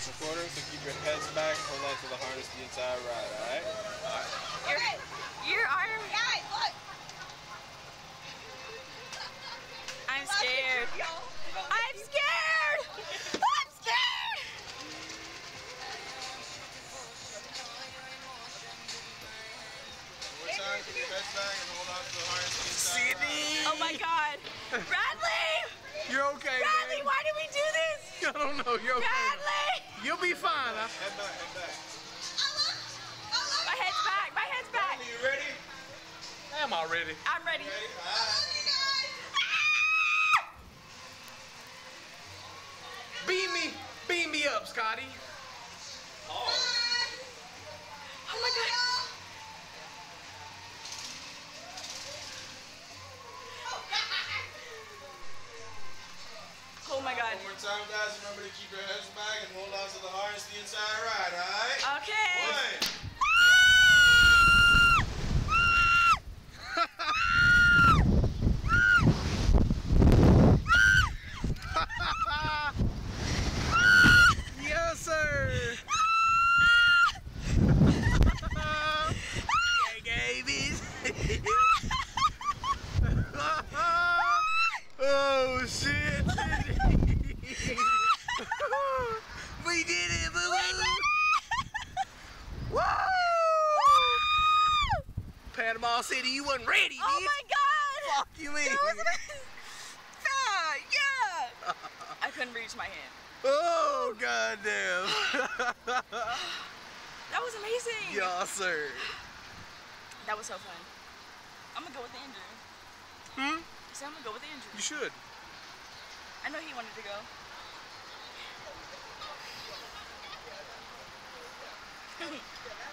It's a quarter, so keep your heads back, hold on to the harness the entire ride, alright? Alright. Your, your arm. Guys, look. I'm scared. I'm scared. I'm scared. One time, keep your heads back and hold on to the harness the entire. Sidney! Oh my God. Bradley. You're okay, Bradley, man. why did we do this? I don't know. You're okay. Bradley. You'll be fine. Huh? Head back, head back. My head's back. My head's back. Are you ready? I am I ready? I'm ready. Ready? Alright. Beam me. Beam me up, Scotty. Oh One more time, guys. Remember to keep your heads back and hold on to the harness the entire ride, alright? Okay. One. Yes, sir. yeah, babies. oh shit! we did it, boo Woo! Panama City, you wasn't ready, Oh my God. Fuck you, mean? That was amazing. Ah, yeah. I couldn't reach my hand. Oh goddamn! That was amazing. yes, sir. That was so fun. I'm gonna go with Andrew. Hmm? Said I'm gonna go with Andrew. You should. I know he wanted to go.